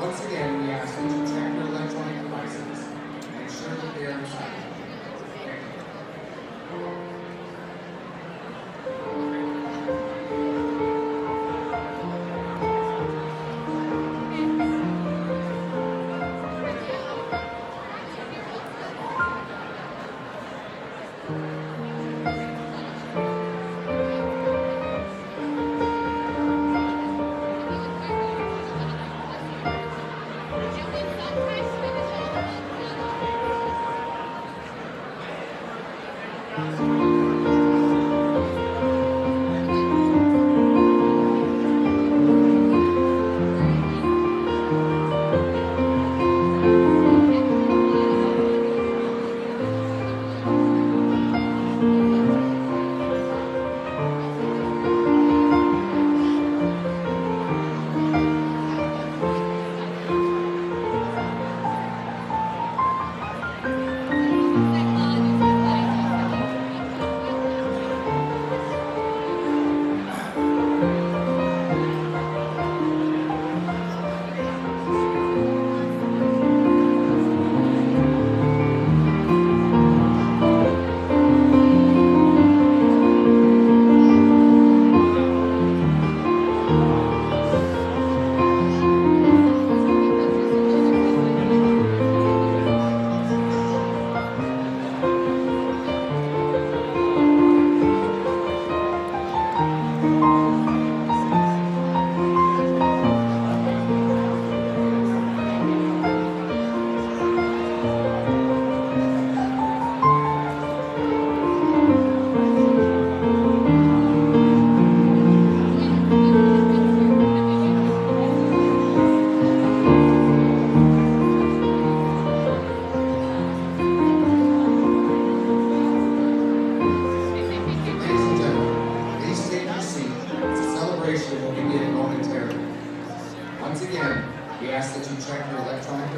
Once again, we ask you to check your electronic devices momentarily. Once again, we ask that you check your electronic